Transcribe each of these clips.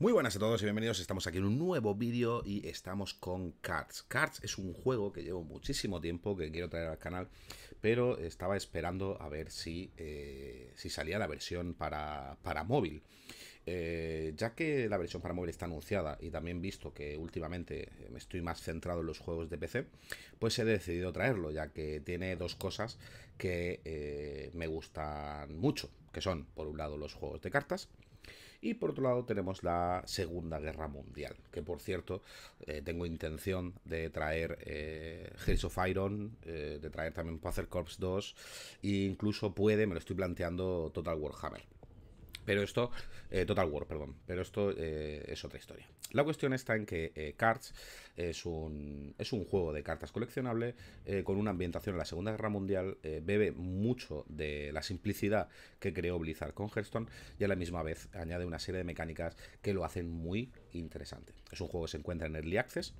Muy buenas a todos y bienvenidos, estamos aquí en un nuevo vídeo y estamos con Cards. Cards es un juego que llevo muchísimo tiempo que quiero traer al canal, pero estaba esperando a ver si, eh, si salía la versión para, para móvil. Eh, ya que la versión para móvil está anunciada y también visto que últimamente me estoy más centrado en los juegos de PC, pues he decidido traerlo, ya que tiene dos cosas que eh, me gustan mucho, que son, por un lado, los juegos de cartas, y por otro lado tenemos la Segunda Guerra Mundial, que por cierto eh, tengo intención de traer eh, of Iron, eh, de traer también Panzer Corps 2 e incluso puede, me lo estoy planteando, Total Warhammer. Pero esto, eh, Total War, perdón, pero esto es otra historia. La cuestión está en que eh, Cards es un, es un juego de cartas coleccionable con una ambientación en la Segunda Guerra Mundial, bebe mucho de la simplicidad que creó Blizzard con Hearthstone y a la misma vez añade una serie de mecánicas que lo hacen muy interesante. Es un juego que se encuentra en Early Access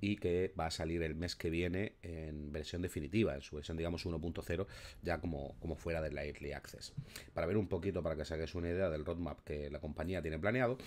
y que va a salir el mes que viene en versión definitiva, en su versión digamos 1.0, ya como, como fuera de la Early Access. Para ver un poquito, para que saques una idea del roadmap que la compañía tiene planeado,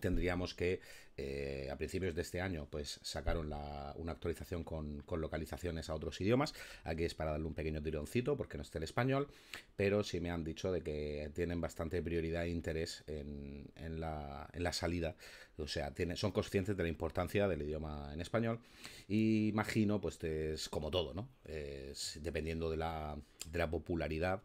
tendríamos que eh, a principios de este año pues sacaron una actualización con, localizaciones a otros idiomas. Aquí es para darle un pequeño tironcito porque no está el español pero sí me han dicho de que tienen bastante prioridad e interés en, la, salida. O sea tiene, son conscientes de la importancia del idioma en español y imagino pues es como todo no dependiendo de la, de la popularidad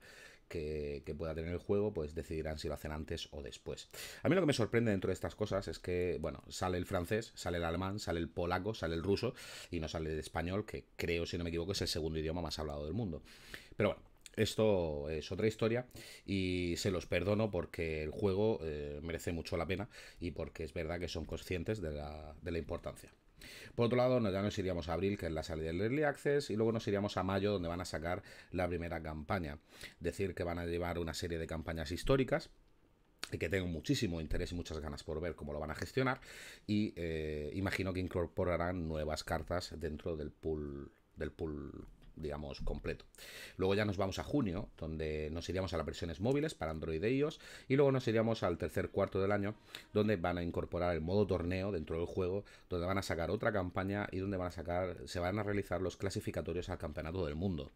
que, pueda tener el juego, pues decidirán si lo hacen antes o después. A mí lo que me sorprende dentro de estas cosas es que, bueno, sale el francés, sale el alemán, sale el polaco, sale el ruso y no sale el español, que creo, si no me equivoco, es el segundo idioma más hablado del mundo. Pero bueno, esto es otra historia y se los perdono porque el juego eh, merece mucho la pena y porque es verdad que son conscientes de la, de la importancia. Por otro lado, ya nos iríamos a abril, que es la salida del Early Access, y luego nos iríamos a mayo, donde van a sacar la primera campaña. Decir que van a llevar una serie de campañas históricas y que tengo muchísimo interés y muchas ganas por ver cómo lo van a gestionar y eh, imagino que incorporarán nuevas cartas dentro del pool del pool digamos, completo. Luego ya nos vamos a junio, donde nos iríamos a las versiones móviles para Android e iOS, y luego nos iríamos al tercer cuarto del año, donde van a incorporar el modo torneo dentro del juego, donde van a sacar otra campaña y donde van a sacar, se van a realizar los clasificatorios al campeonato del mundo.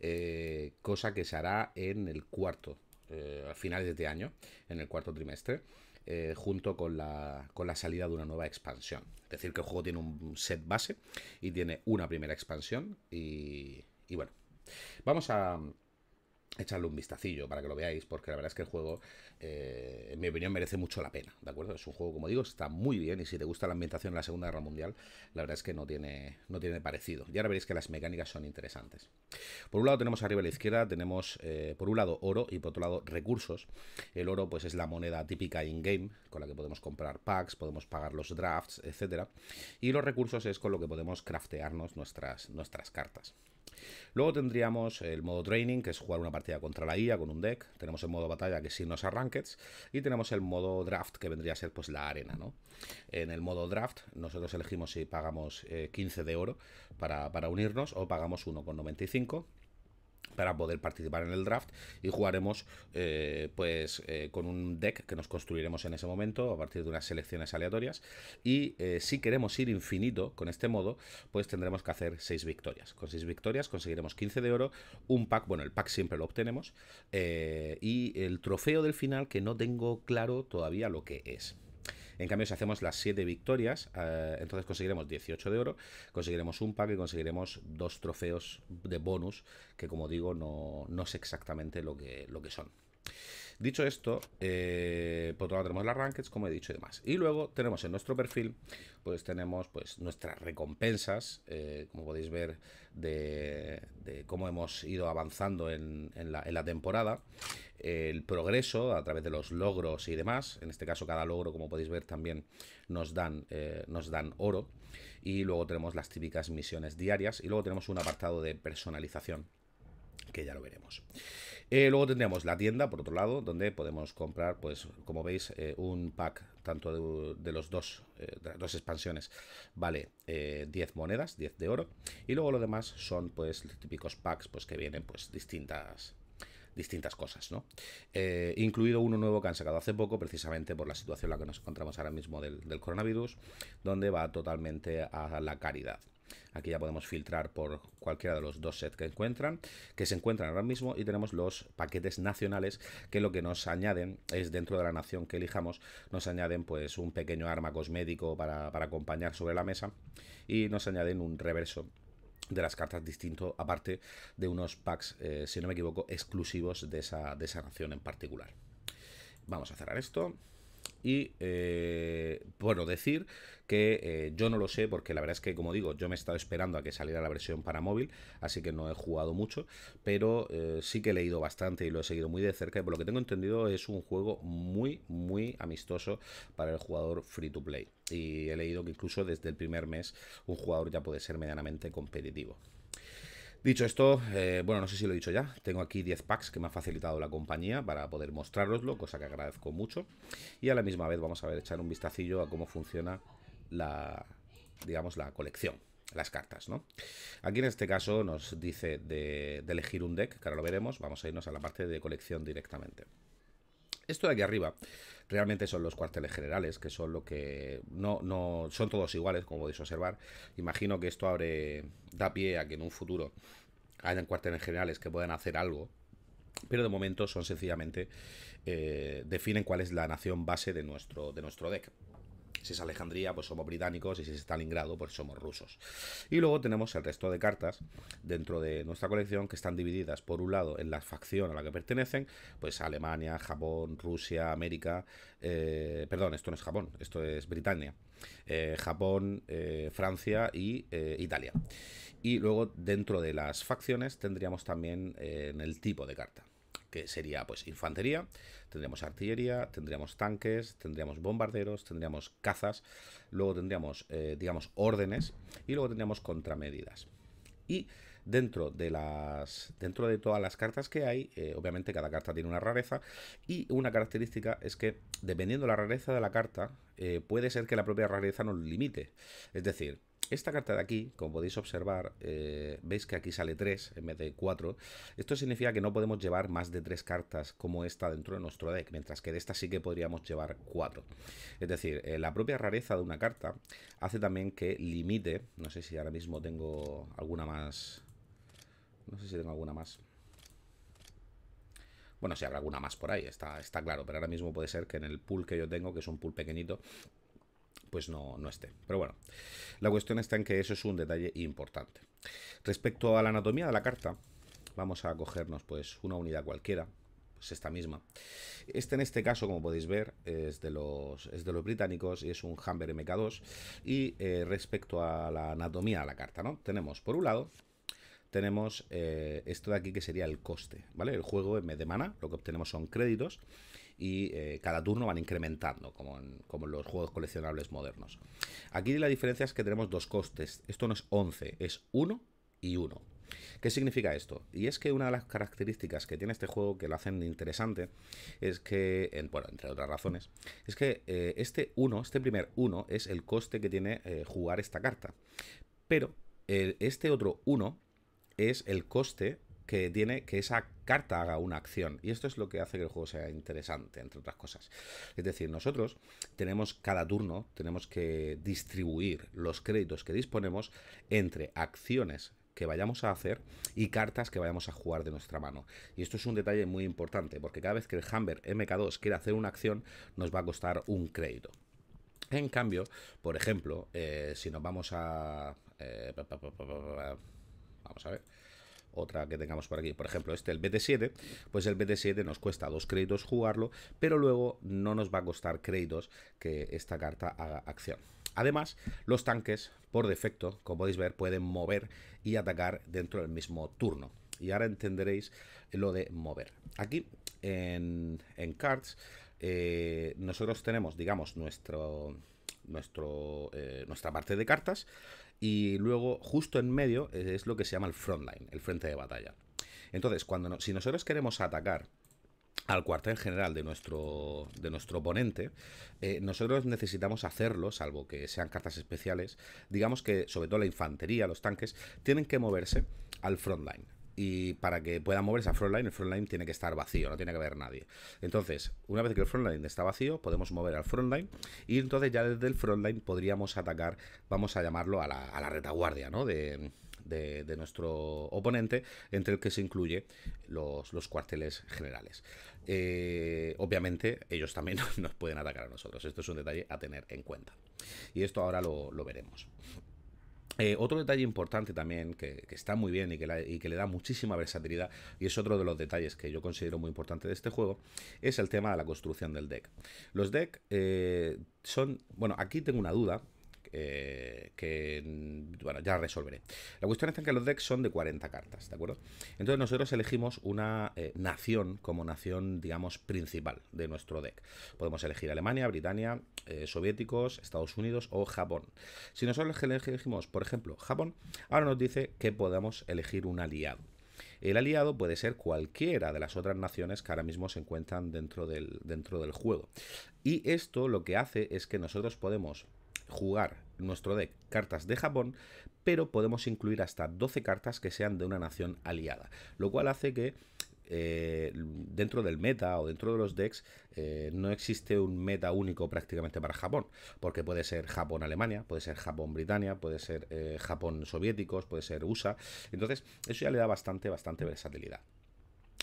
Eh, cosa que se hará en el cuarto, eh, a finales de este año, en el cuarto trimestre. Eh, junto con la, con la salida de una nueva expansión. Es decir, que el juego tiene un set base y tiene una primera expansión y, y bueno. Vamos a, echarle un vistacillo para que lo veáis, porque la verdad es que el juego, eh, en mi opinión, merece mucho la pena, ¿de acuerdo? Es un juego, como digo, está muy bien y si te gusta la ambientación en la Segunda Guerra Mundial, la verdad es que no tiene, no tiene parecido. Y ahora veréis que las mecánicas son interesantes. Por un lado tenemos arriba a la izquierda, tenemos eh, por un lado oro y por otro lado recursos. El oro pues es la moneda típica in-game, con la que podemos comprar packs, podemos pagar los drafts, etcétera Y los recursos es con lo que podemos craftearnos nuestras, nuestras cartas. Luego tendríamos el modo training, que es jugar una partida contra la IA con un deck. Tenemos el modo batalla, que es irnos a. Y tenemos el modo draft, que vendría a ser pues la arena, ¿no? En el modo draft, nosotros elegimos si pagamos 15 eh, de oro para, para unirnos o pagamos 1,95 para poder participar en el draft y jugaremos eh, pues eh, con un deck que nos construiremos en ese momento a partir de unas selecciones aleatorias. Y eh, si queremos ir infinito con este modo pues tendremos que hacer 6 victorias. Con 6 victorias conseguiremos 15 de oro un pack bueno el pack siempre lo obtenemos y el trofeo del final que no tengo claro todavía lo que es en cambio, si hacemos las 7 victorias, eh, entonces conseguiremos 18 de oro, conseguiremos un pack y conseguiremos dos trofeos de bonus, que como digo, no, no sé exactamente lo que, lo que son. Dicho esto, eh, por otro lado tenemos las rankings, como he dicho y demás. Y luego tenemos en nuestro perfil, pues tenemos pues nuestras recompensas, eh, como podéis ver, de, cómo hemos ido avanzando en, la, temporada, el progreso a través de los logros y demás. En este caso, cada logro, como podéis ver, también nos dan, eh, nos dan oro. Y luego tenemos las típicas misiones diarias. Y luego tenemos un apartado de personalización que ya lo veremos. Eh, luego tendríamos la tienda, por otro lado, donde podemos comprar, pues, como veis, eh, un pack tanto de, los dos, eh, de las dos expansiones, vale 10 monedas, 10 de oro, y luego lo demás son, pues, los típicos packs, pues, que vienen, pues, distintas distintas cosas, ¿no? Incluido uno nuevo que han sacado hace poco, precisamente por la situación en la que nos encontramos ahora mismo del coronavirus, donde va totalmente a la caridad. Aquí ya podemos filtrar por cualquiera de los dos sets que encuentran, que se encuentran ahora mismo y tenemos los paquetes nacionales que lo que nos añaden es dentro de la nación que elijamos, nos añaden pues un pequeño arma cosmético para, acompañar sobre la mesa y nos añaden un reverso de las cartas distinto, aparte de unos packs, eh, si no me equivoco, exclusivos de esa, de esa nación en particular. Vamos a cerrar esto. Y eh, bueno, decir que eh, yo no lo sé porque la verdad es que, como digo, yo me he estado esperando a que saliera la versión para móvil, así que no he jugado mucho, pero eh, sí que he leído bastante y lo he seguido muy de cerca y por lo que tengo entendido es un juego muy, muy amistoso para el jugador free to play. Y he leído que incluso desde el primer mes un jugador ya puede ser medianamente competitivo. Dicho esto, eh, bueno, no sé si lo he dicho ya, tengo aquí 10 packs que me ha facilitado la compañía para poder mostraroslo, cosa que agradezco mucho. Y a la misma vez vamos a ver, echar un vistacillo a cómo funciona la, digamos, la colección, las cartas, ¿no? Aquí en este caso nos dice de, elegir un deck, que ahora lo veremos, vamos a irnos a la parte de colección directamente. Esto de aquí arriba realmente son los cuarteles generales, que son lo que no, no son todos iguales, como podéis observar. Imagino que esto abre, da pie a que en un futuro hayan cuarteles generales que puedan hacer algo, pero de momento son sencillamente eh, definen cuál es la nación base de nuestro, de nuestro deck. Si es Alejandría, pues somos británicos y si es Stalingrado, pues somos rusos. Y luego tenemos el resto de cartas dentro de nuestra colección que están divididas por un lado en la facción a la que pertenecen, pues Alemania, Japón, Rusia, América, eh, perdón, esto no es Japón, esto es Britania, eh, Japón, eh, Francia y Italia. Y luego dentro de las facciones tendríamos también en el tipo de carta que sería pues infantería, tendríamos artillería, tendríamos tanques, tendríamos bombarderos, tendríamos cazas, luego tendríamos, eh, digamos, órdenes y luego tendríamos contramedidas. Y dentro de las dentro de todas las cartas que hay eh, obviamente cada carta tiene una rareza y una característica es que dependiendo de la rareza de la carta eh, puede ser que la propia rareza nos limite es decir esta carta de aquí, como podéis observar, eh, veis que aquí sale 3 en vez de 4. Esto significa que no podemos llevar más de 3 cartas como esta dentro de nuestro deck, mientras que de esta sí que podríamos llevar 4. Es decir, eh, la propia rareza de una carta hace también que limite, no sé si ahora mismo tengo alguna más... No sé si tengo alguna más. Bueno, si habrá alguna más por ahí, está, está claro, pero ahora mismo puede ser que en el pool que yo tengo, que es un pool pequeñito, pues no, no esté. Pero bueno, la cuestión está en que eso es un detalle importante. Respecto a la anatomía de la carta, vamos a cogernos pues una unidad cualquiera, pues esta misma. Este en este caso, como podéis ver, es de los, es de los británicos y es un Humber MK2. Y eh, respecto a la anatomía de la carta, ¿no? Tenemos por un lado tenemos eh, esto de aquí que sería el coste, ¿vale? El juego en vez de mana, lo que obtenemos son créditos y eh, cada turno van incrementando, como en, como los juegos coleccionables modernos. Aquí la diferencia es que tenemos dos costes. Esto no es 11, es 1 y 1. ¿Qué significa esto? Y es que una de las características que tiene este juego que lo hacen interesante es que, bueno, entre otras razones, es que eh, este 1, este primer 1 es el coste que tiene eh, jugar esta carta. Pero este otro 1 es el coste que tiene que esa carta haga una acción. Y esto es lo que hace que el juego sea interesante, entre otras cosas. Es decir, nosotros tenemos cada turno, tenemos que distribuir los créditos que disponemos entre acciones que vayamos a hacer y cartas que vayamos a jugar de nuestra mano. Y esto es un detalle muy importante, porque cada vez que el Humber MK2 quiere hacer una acción, nos va a costar un crédito. En cambio, por ejemplo, eh, si nos vamos a... Eh, vamos a ver otra que tengamos por aquí, por ejemplo, este, el BT7, pues el BT7 nos cuesta dos créditos jugarlo, pero luego no nos va a costar créditos que esta carta haga acción. Además, los tanques, por defecto, como podéis ver, pueden mover y atacar dentro del mismo turno. Y ahora entenderéis lo de mover. Aquí en, en Cards, eh, nosotros tenemos, digamos, nuestro, nuestro, eh, nuestra parte de cartas y luego justo en medio es lo que se llama el frontline, el frente de batalla. Entonces, cuando si nosotros queremos atacar al cuartel general de nuestro, de nuestro oponente, eh, nosotros necesitamos hacerlo, salvo que sean cartas especiales. Digamos que, sobre todo la infantería, los tanques, tienen que moverse al frontline. Y para que pueda moverse a frontline, el frontline tiene que estar vacío, no tiene que haber nadie. Entonces, una vez que el frontline está vacío, podemos mover al frontline y entonces ya desde el frontline podríamos atacar, vamos a llamarlo a la, retaguardia, ¿no? De, nuestro oponente, entre el que se incluye los, cuarteles generales. Eh, obviamente, ellos también nos pueden atacar a nosotros. Esto es un detalle a tener en cuenta. Y esto ahora lo veremos. Eh, otro detalle importante también, que, está muy bien y que, le da muchísima versatilidad, y es otro de los detalles que yo considero muy importante de este juego, es el tema de la construcción del deck. Los decks eh, son, bueno, aquí tengo una duda, eh, que, bueno, ya resolveré. La cuestión es que los decks son de 40 cartas, ¿de acuerdo? Entonces nosotros elegimos una eh, nación como nación, digamos, principal de nuestro deck. Podemos elegir Alemania, Britania, eh, soviéticos, Estados Unidos o Japón. Si nosotros elegimos, por ejemplo, Japón, ahora nos dice que podemos elegir un aliado. El aliado puede ser cualquiera de las otras naciones que ahora mismo se encuentran dentro del, dentro del juego. Y esto lo que hace es que nosotros podemos jugar nuestro deck cartas de Japón, pero podemos incluir hasta 12 cartas que sean de una nación aliada, lo cual hace que eh, dentro del meta o dentro de los decks eh, no existe un meta único prácticamente para Japón, porque puede ser Japón-Alemania, puede ser Japón-Britania, puede ser eh, Japón-soviéticos, puede ser USA, entonces eso ya le da bastante, bastante versatilidad.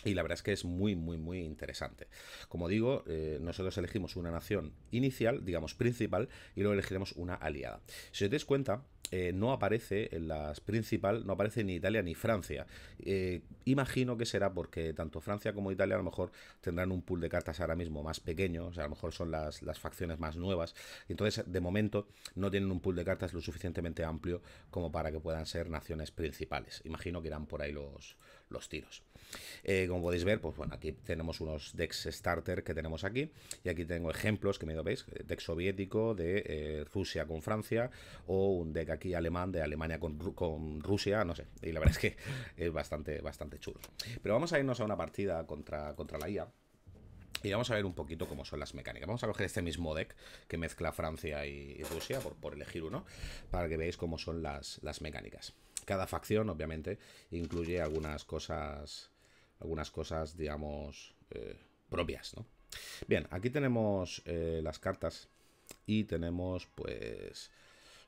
Y la verdad es que es muy, muy, muy interesante. Como digo, eh, nosotros elegimos una nación inicial, digamos principal, y luego elegiremos una aliada. Si os dais cuenta, eh, no aparece en las principal, no aparece ni Italia ni Francia. Eh, imagino que será porque tanto Francia como Italia a lo mejor tendrán un pool de cartas ahora mismo más pequeño, o sea, a lo mejor son las, las facciones más nuevas. Entonces, de momento, no tienen un pool de cartas lo suficientemente amplio como para que puedan ser naciones principales. Imagino que irán por ahí los, los tiros. Eh, como podéis ver, pues bueno, aquí tenemos unos decks starter que tenemos aquí. Y aquí tengo ejemplos que me veis, deck soviético de eh, Rusia con Francia, o un deck aquí alemán de Alemania con, con, Rusia, no sé. Y la verdad es que es bastante, bastante chulo. Pero vamos a irnos a una partida contra, contra la IA. Y vamos a ver un poquito cómo son las mecánicas. Vamos a coger este mismo deck que mezcla Francia y, Rusia, por, por, elegir uno, para que veáis cómo son las, las mecánicas. Cada facción, obviamente, incluye algunas cosas algunas cosas, digamos, eh, propias, ¿no? Bien, aquí tenemos eh, las cartas y tenemos, pues,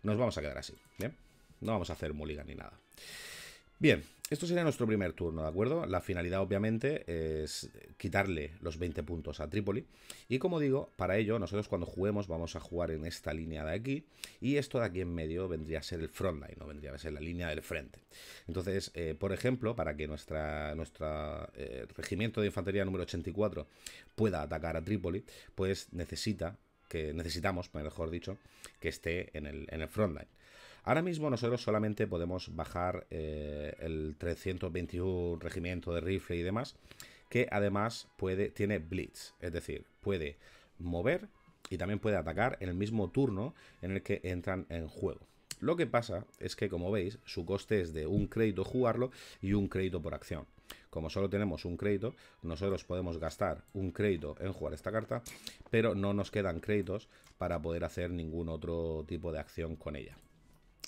nos vamos a quedar así, ¿bien? No vamos a hacer mulligan ni nada. Bien, esto sería nuestro primer turno, ¿de acuerdo? La finalidad, obviamente, es quitarle los 20 puntos a Trípoli. Y como digo, para ello, nosotros cuando juguemos vamos a jugar en esta línea de aquí. Y esto de aquí en medio vendría a ser el frontline, ¿no? Vendría a ser la línea del frente. Entonces, eh, por ejemplo, para que nuestra, nuestra eh, regimiento de infantería número 84 pueda atacar a Trípoli, pues necesita, que necesitamos, mejor dicho, que esté en el, en el frontline. Ahora mismo nosotros solamente podemos bajar eh, el 321 regimiento de rifle y demás, que además tiene blitz, es decir, puede mover y también puede atacar en el mismo turno en el que entran en juego. Lo que pasa es que, como veis, su coste es de un crédito jugarlo y un crédito por acción. Como solo tenemos un crédito, nosotros podemos gastar un crédito en jugar esta carta, pero no nos quedan créditos para poder hacer ningún otro tipo de acción con ella.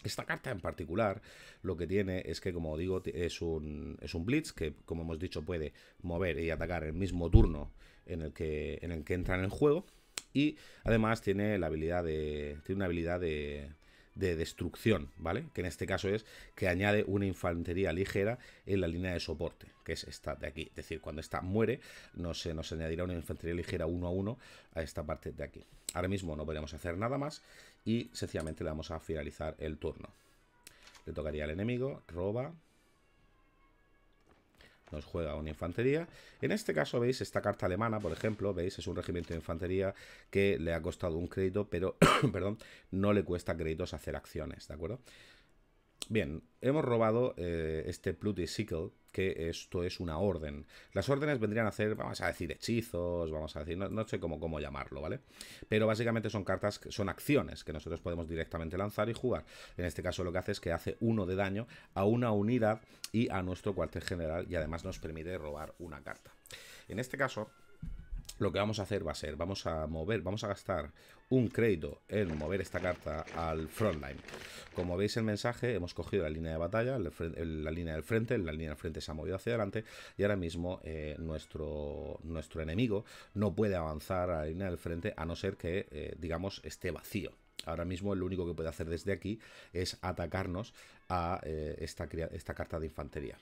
Esta carta en particular lo que tiene es que, como digo, es un, es un blitz que, como hemos dicho, puede mover y atacar el mismo turno en el que, en el que entra en el juego. Y además tiene la habilidad de. Tiene una habilidad de, de destrucción, ¿vale? Que en este caso es que añade una infantería ligera en la línea de soporte, que es esta de aquí. Es decir, cuando esta muere, nos, nos añadirá una infantería ligera uno a uno a esta parte de aquí. Ahora mismo no podemos hacer nada más y sencillamente le vamos a finalizar el turno. Le tocaría al enemigo, roba, nos juega una infantería. En este caso, veis, esta carta alemana, por ejemplo, veis, es un regimiento de infantería que le ha costado un crédito, pero, perdón, no le cuesta créditos hacer acciones, ¿de acuerdo? Bien, hemos robado eh, este Pluty Sickle, que esto es una orden. Las órdenes vendrían a hacer, vamos a decir, hechizos, vamos a decir, no, sé cómo, cómo llamarlo, ¿vale? Pero básicamente son cartas, son acciones que nosotros podemos directamente lanzar y jugar. En este caso lo que hace es que hace uno de daño a una unidad y a nuestro cuartel general y además nos permite robar una carta. En este caso, lo que vamos a hacer va a ser, vamos a mover, vamos a gastar un crédito en mover esta carta al frontline. Como veis el mensaje, hemos cogido la línea de batalla, la línea del frente, la línea del frente se ha movido hacia adelante y ahora mismo eh, nuestro, nuestro enemigo no puede avanzar a la línea del frente a no ser que, eh, digamos, esté vacío. Ahora mismo lo único que puede hacer desde aquí es atacarnos a eh, esta, esta, carta de infantería.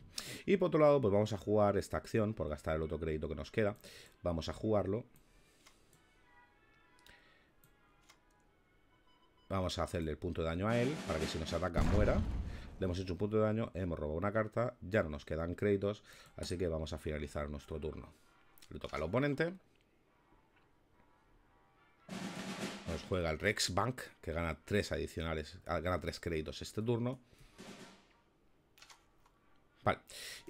Y por otro lado, pues vamos a jugar esta acción por gastar el otro crédito que nos queda. Vamos a jugarlo. Vamos a hacerle el punto de daño a él para que si nos ataca muera. Le hemos hecho un punto de daño, hemos robado una carta, ya no nos quedan créditos, así que vamos a finalizar nuestro turno. Le toca al oponente. Nos juega el Rex Bank, que gana tres adicionales, ah, gana tres créditos este turno. Vale,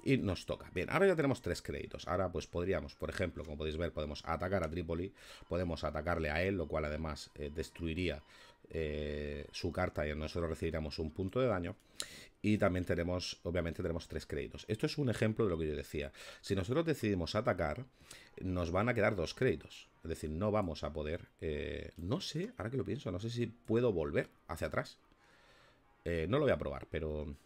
y nos toca. Bien, ahora ya tenemos tres créditos. Ahora pues podríamos, por ejemplo, como podéis ver, podemos atacar a Trípoli, podemos atacarle a él, lo cual además eh, destruiría eh, su carta y nosotros recibiríamos un punto de daño. Y también tenemos, obviamente tenemos tres créditos. Esto es un ejemplo de lo que yo decía. Si nosotros decidimos atacar, nos van a quedar dos créditos. Es decir, no vamos a poder... Eh, no sé, ahora que lo pienso, no sé si puedo volver hacia atrás. no lo voy a probar, pero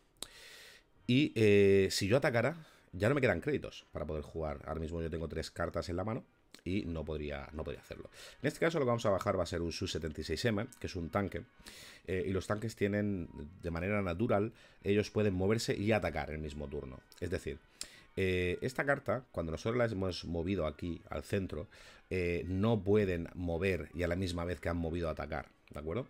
y eh, si yo atacara, ya no me quedan créditos para poder jugar. Ahora mismo yo tengo tres cartas en la mano y no podría, no podría hacerlo. En este caso lo que vamos a bajar va a ser un Su-76M, que es un tanque. Eh, y los tanques tienen, de manera natural, ellos pueden moverse y atacar el mismo turno. Es decir, eh, esta carta, cuando nosotros la hemos movido aquí al centro, no pueden mover y a la misma vez que han movido a atacar. ¿De acuerdo?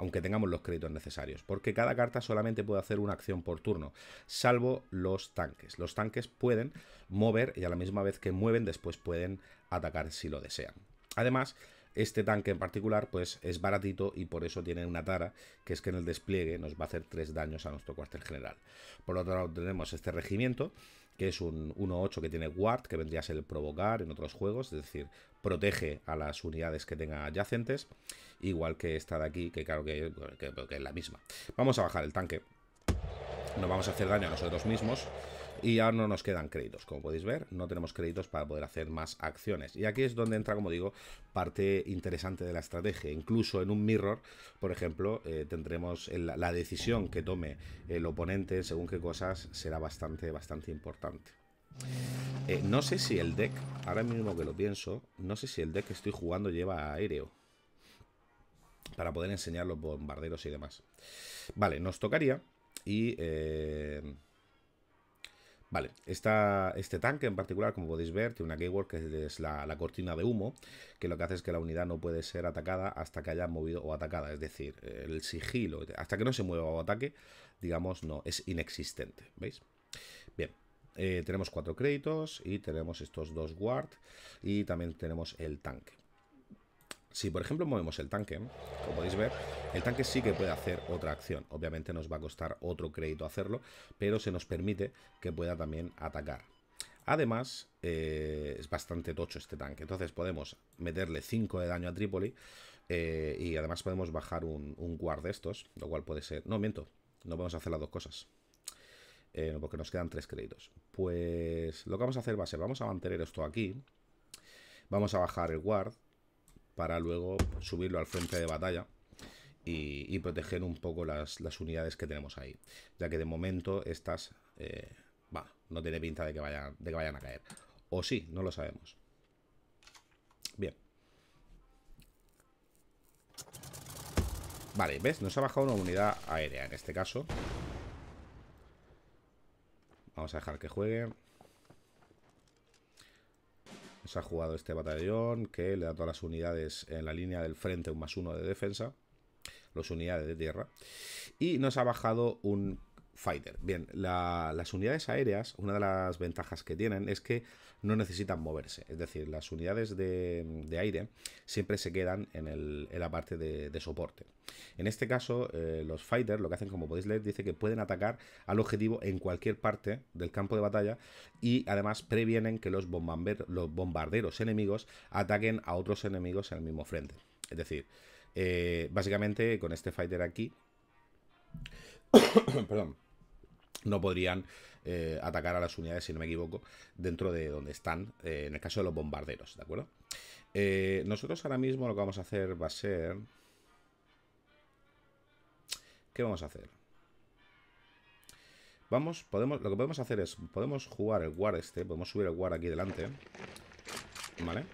aunque tengamos los créditos necesarios, porque cada carta solamente puede hacer una acción por turno, salvo los tanques. Los tanques pueden mover y a la misma vez que mueven después pueden atacar si lo desean. Además, este tanque en particular pues es baratito y por eso tiene una tara que es que en el despliegue nos va a hacer 3 daños a nuestro cuartel general. Por otro lado tenemos este regimiento que es un 1-8 que tiene Ward, que vendría a ser provocar en otros juegos, es decir, protege a las unidades que tenga adyacentes, igual que esta de aquí, que claro que, es la misma. Vamos a bajar el tanque, nos vamos a hacer daño a nosotros mismos, y ahora no nos quedan créditos, como podéis ver, no tenemos créditos para poder hacer más acciones. Y aquí es donde entra, como digo, parte interesante de la estrategia. Incluso en un mirror, por ejemplo, eh, tendremos la decisión que tome el oponente según qué cosas será bastante, bastante importante. Eh, no sé si el deck, ahora mismo que lo pienso, no sé si el deck que estoy jugando lleva aéreo. Para poder enseñar los bombarderos y demás. Vale, nos tocaría y... Eh, Vale, este tanque en particular, como podéis ver, tiene una keyword que es la, cortina de humo, que lo que hace es que la unidad no puede ser atacada hasta que haya movido o atacada. Es decir, el sigilo, hasta que no se mueva o ataque, digamos, no, es inexistente. ¿Veis? Eh, tenemos cuatro créditos y tenemos estos dos guard y también tenemos el tanque. Si por ejemplo movemos el tanque, como podéis ver, el tanque sí que puede hacer otra acción. Obviamente nos va a costar otro crédito hacerlo, pero se nos permite que pueda también atacar. Además, eh, es bastante tocho este tanque, entonces podemos meterle 5 de daño a Trípoli eh, y además podemos bajar un, guard de estos, lo cual puede ser... No, miento, no podemos hacer las dos cosas. Porque nos quedan tres créditos. Pues lo que vamos a hacer va a ser, vamos a mantener esto aquí. Vamos a bajar el guard para luego subirlo al frente de batalla y, proteger un poco las, unidades que tenemos ahí. Ya que de momento estas eh, no tiene pinta de que, vayan, de que vayan a caer. O sí, no lo sabemos. Bien. Vale, ¿ves? Nos ha bajado una unidad aérea en este caso. Vamos a dejar que juegue se ha jugado este batallón que le da todas las unidades en la línea del frente un más uno de defensa. Las unidades de tierra. Y nos ha bajado un fighter. Bien, las unidades aéreas, una de las ventajas que tienen es que no necesitan moverse. Es decir, las unidades de, aire siempre se quedan en, la parte de, soporte. En este caso, eh, los fighters lo que hacen, como podéis leer, dice que pueden atacar al objetivo en cualquier parte del campo de batalla y además previenen que los, bombarderos enemigos ataquen a otros enemigos en el mismo frente. Es decir, eh, básicamente con este fighter aquí... Perdón no podrían eh, atacar a las unidades, si no me equivoco, dentro de donde están, eh, en el caso de los bombarderos, ¿de acuerdo? Eh, nosotros ahora mismo lo que vamos a hacer va a ser... ¿Qué vamos a hacer? Vamos, podemos, lo que podemos hacer es, podemos jugar el guard este, podemos subir el guard aquí delante, ¿vale?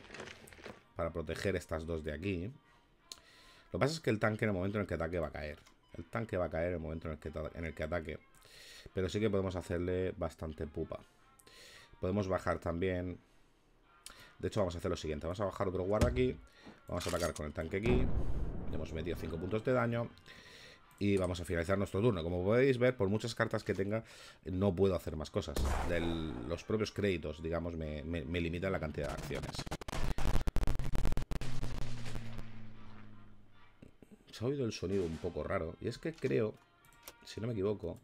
Para proteger estas dos de aquí. Lo que pasa es que el tanque en el momento en el que ataque va a caer. El tanque va a caer en el momento en el que, en el que ataque. Pero sí que podemos hacerle bastante pupa. Podemos bajar también... De hecho, vamos a hacer lo siguiente. Vamos a bajar otro guard aquí. Vamos a atacar con el tanque aquí. Hemos metido 5 puntos de daño y vamos a finalizar nuestro turno. Como podéis ver, por muchas cartas que tenga, no puedo hacer más cosas. los propios créditos, digamos, me, limitan la cantidad de acciones. Se ha oído el sonido un poco raro. Y es que creo, si no me equivoco,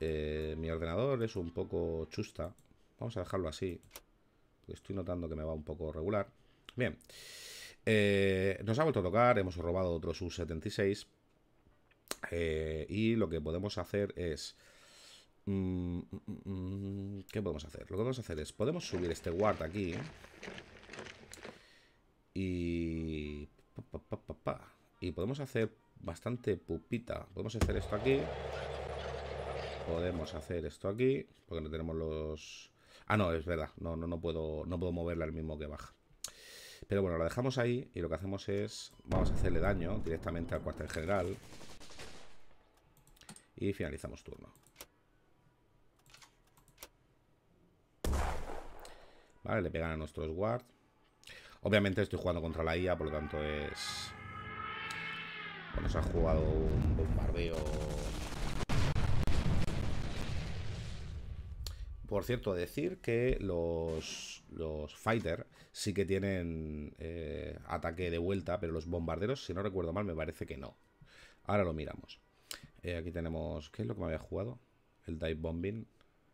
eh, mi ordenador es un poco chusta. Vamos a dejarlo así. estoy notando que me va un poco regular. Bien. Eh, nos ha vuelto a tocar. Hemos robado otro Su-76. Eh, y lo que podemos hacer es... Mm, mm, mm, ¿Qué podemos hacer? Lo que podemos hacer es, podemos subir este guard aquí. Y... y podemos hacer bastante pupita. Podemos hacer esto aquí. Podemos hacer esto aquí. Porque no tenemos los... Ah, no, es verdad. No, no, no, puedo, no puedo moverla al mismo que baja. Pero bueno, lo dejamos ahí y lo que hacemos es... Vamos a hacerle daño directamente al cuartel general. Y finalizamos turno. Vale, le pegan a nuestros guard. Obviamente estoy jugando contra la IA, por lo tanto es... Bueno, se ha jugado un bombardeo... Por cierto, decir que los, los fighter sí que tienen eh, ataque de vuelta, pero los bombarderos, si no recuerdo mal, me parece que no. Ahora lo miramos. Eh, aquí tenemos... ¿Qué es lo que me había jugado? El dive bombing.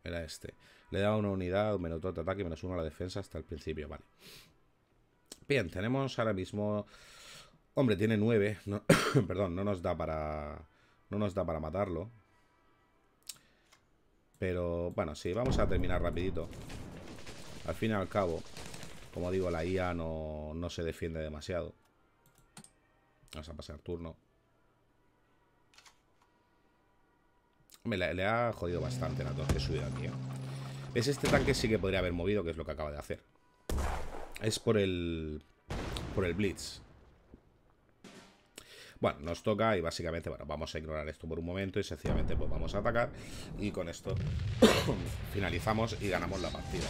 Era este. Le da una unidad, menos dos de ataque, menos uno a la defensa hasta el principio. Vale. Bien, tenemos ahora mismo... Hombre, tiene nueve. perdón, no nos da para... No nos da para matarlo. Pero, bueno, sí, vamos a terminar rapidito. Al fin y al cabo, como digo, la IA no, no se defiende demasiado. Vamos a pasar turno. Me le ha jodido bastante la torre que he subido aquí. ¿eh? ¿Ves? Este tanque sí que podría haber movido, que es lo que acaba de hacer. Es por el... Por el Blitz. Bueno, nos toca y básicamente, bueno, vamos a ignorar esto por un momento y sencillamente pues vamos a atacar. Y con esto finalizamos y ganamos la partida.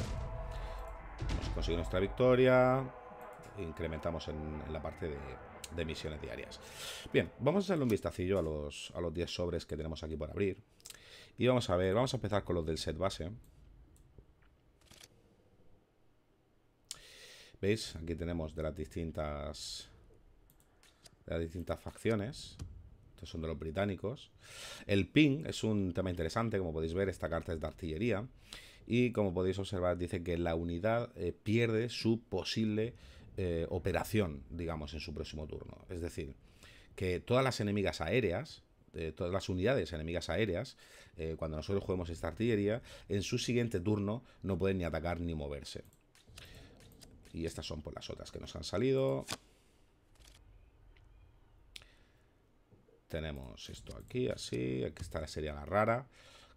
Hemos conseguido nuestra victoria. Incrementamos en, la parte de, misiones diarias. Bien, vamos a hacerle un vistacillo a los, a los 10 sobres que tenemos aquí por abrir. Y vamos a ver, vamos a empezar con los del set base. ¿Veis? Aquí tenemos de las distintas de las distintas facciones. Estos son de los británicos. El ping es un tema interesante, como podéis ver, esta carta es de artillería. Y como podéis observar, dice que la unidad eh, pierde su posible eh, operación, digamos, en su próximo turno. Es decir, que todas las enemigas aéreas, todas las unidades enemigas aéreas, eh, cuando nosotros juguemos esta artillería, en su siguiente turno no pueden ni atacar ni moverse. Y estas son por las otras que nos han salido. Tenemos esto aquí, así. Aquí está serie la rara.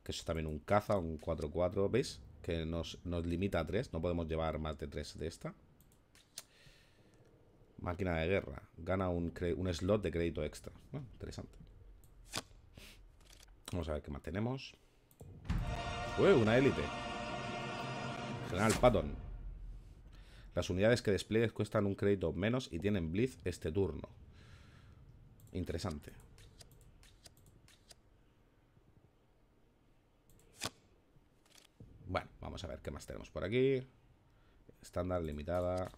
Que es también un caza, un 4-4. ¿Veis? Que nos, limita a 3. No podemos llevar más de 3 de esta. Máquina de guerra. Gana un, un slot de crédito extra. interesante. Vamos a ver qué más tenemos. Uy, una élite. General Patton. Las unidades que despliegues cuestan un crédito menos y tienen Blitz este turno. Interesante. Bueno, vamos a ver qué más tenemos por aquí. Estándar, limitada.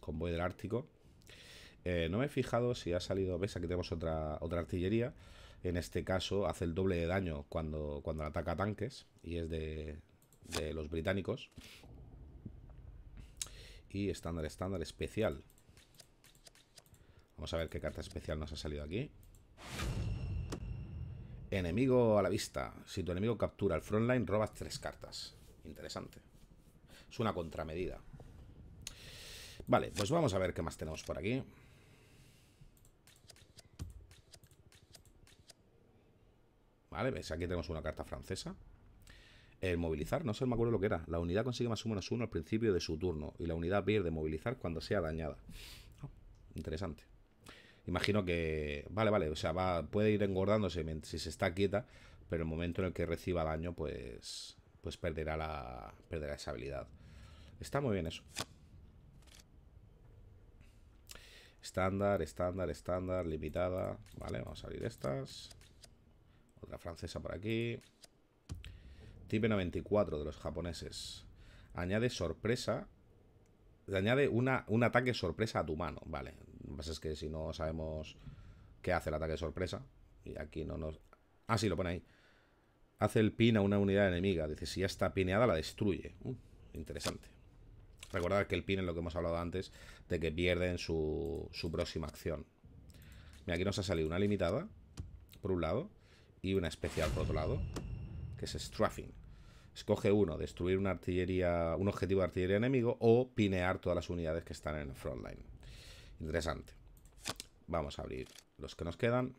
Convoy del Ártico. Eh, no me he fijado si ha salido... ¿Ves? Aquí tenemos otra, otra artillería. En este caso hace el doble de daño cuando, cuando ataca tanques. Y es de, de los británicos. Y estándar, estándar, especial. Vamos a ver qué carta especial nos ha salido aquí. Enemigo a la vista. Si tu enemigo captura el frontline, robas tres cartas. Interesante. Es una contramedida. Vale, pues vamos a ver qué más tenemos por aquí. Vale, ves, aquí tenemos una carta francesa. El movilizar, no sé, me acuerdo lo que era. La unidad consigue más o menos uno al principio de su turno. Y la unidad pierde movilizar cuando sea dañada. Oh, interesante. Imagino que... Vale, vale, o sea, va, puede ir engordándose si se está quieta. Pero el momento en el que reciba daño, pues... Pues perderá, la, perderá esa habilidad. Está muy bien eso. Estándar, estándar, estándar, limitada. Vale, vamos a abrir estas. Otra francesa por aquí. Type 94 de los japoneses. Añade sorpresa. Añade una, un ataque sorpresa a tu mano. Vale. Lo que pasa es que si no sabemos qué hace el ataque de sorpresa. Y aquí no nos... Ah, sí, lo pone ahí. Hace el pin a una unidad enemiga. Dice, si ya está pineada, la destruye. Uh, interesante. Recordad que el pin es lo que hemos hablado antes, de que pierden su, su próxima acción. Mira, aquí nos ha salido una limitada, por un lado, y una especial por otro lado, que es Strafing. Escoge uno, destruir una artillería, un objetivo de artillería enemigo o pinear todas las unidades que están en el frontline. Interesante. Vamos a abrir los que nos quedan.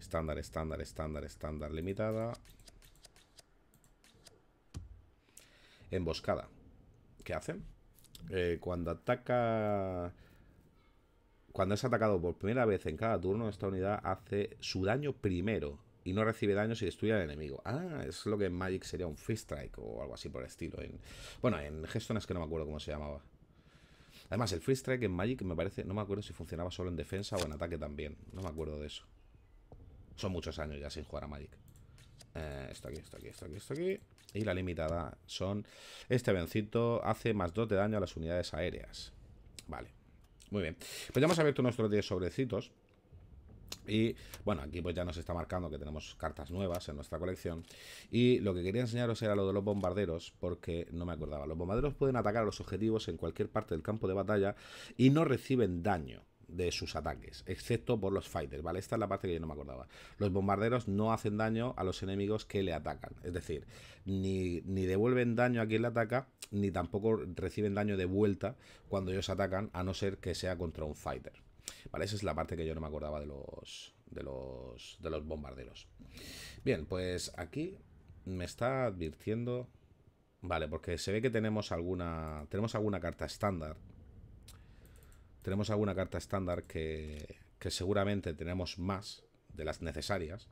Estándar, estándar, estándar, estándar, limitada. Emboscada. ¿Qué hacen? Eh, cuando ataca... Cuando es atacado por primera vez en cada turno, esta unidad hace su daño primero y no recibe daño si destruye al enemigo. Ah, es lo que en Magic sería un Free Strike o algo así por el estilo. En, bueno, en Hearthstone es que no me acuerdo cómo se llamaba. Además, el Free Strike en Magic me parece, no me acuerdo si funcionaba solo en defensa o en ataque también. No me acuerdo de eso. Son muchos años ya sin jugar a Magic. Eh, esto aquí, esto aquí, esto aquí, esto aquí. Y la limitada son... Este avioncito hace más 2 de daño a las unidades aéreas. Vale. Muy bien. Pues ya hemos abierto nuestros 10 sobrecitos. Y bueno, aquí pues ya nos está marcando que tenemos cartas nuevas en nuestra colección. Y lo que quería enseñaros era lo de los bombarderos, porque no me acordaba. Los bombarderos pueden atacar a los objetivos en cualquier parte del campo de batalla y no reciben daño de sus ataques, excepto por los fighters, ¿vale? Esta es la parte que yo no me acordaba. Los bombarderos no hacen daño a los enemigos que le atacan, es decir, ni, ni devuelven daño a quien le ataca, ni tampoco reciben daño de vuelta cuando ellos atacan, a no ser que sea contra un fighter. Vale, esa es la parte que yo no me acordaba de los, de los, de los bombarderos. Bien, pues aquí me está advirtiendo... Vale, porque se ve que tenemos alguna, tenemos alguna carta estándar tenemos alguna carta estándar que, seguramente tenemos más de las necesarias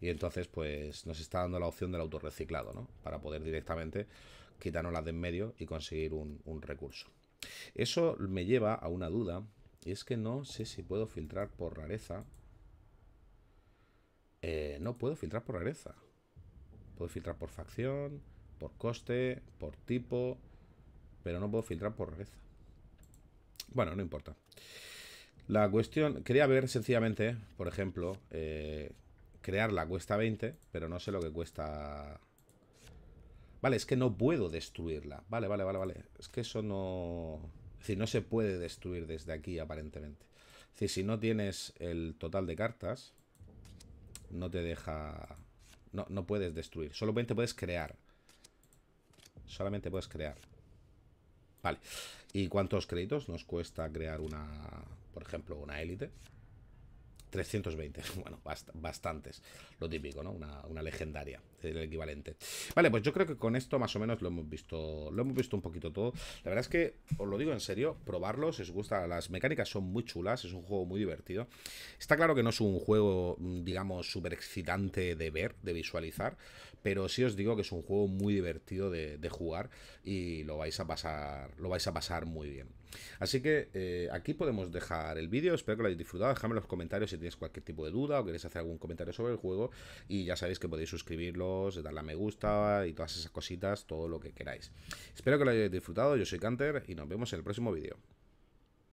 y entonces pues nos está dando la opción del autorreciclado, ¿no? Para poder directamente quitarnos las de en medio y conseguir un, recurso. Eso me lleva a una duda y es que no sé si puedo filtrar por rareza. Eh, no puedo filtrar por rareza. Puedo filtrar por facción, por coste, por tipo, pero no puedo filtrar por rareza. Bueno, no importa. La cuestión, quería ver sencillamente, por ejemplo, eh, crearla cuesta 20, pero no sé lo que cuesta... Vale, es que no puedo destruirla. Vale, vale, vale, vale. Es que eso no... Es decir, no se puede destruir desde aquí, aparentemente. Es decir, si no tienes el total de cartas, no te deja... No, no puedes destruir. Solamente puedes crear. Solamente puedes crear. Vale. ¿Y cuántos créditos nos cuesta crear una, por ejemplo, una élite? 320, bueno, bastantes, lo típico, ¿no? Una, legendaria, el equivalente. Vale, pues yo creo que con esto más o menos lo hemos visto, lo hemos visto un poquito todo. La verdad es que, os lo digo en serio, probarlo, si os gusta, las mecánicas son muy chulas, es un juego muy divertido. Está claro que no es un juego, digamos, súper excitante de ver, de visualizar, pero sí os digo que es un juego muy divertido de, de jugar y lo vais a pasar, lo vais a pasar muy bien. Así que eh, aquí podemos dejar el vídeo, espero que lo hayáis disfrutado, dejadme en los comentarios si tenéis cualquier tipo de duda o queréis hacer algún comentario sobre el juego y ya sabéis que podéis suscribirlos, darle a me gusta y todas esas cositas, todo lo que queráis. Espero que lo hayáis disfrutado, yo soy Canter y nos vemos en el próximo vídeo.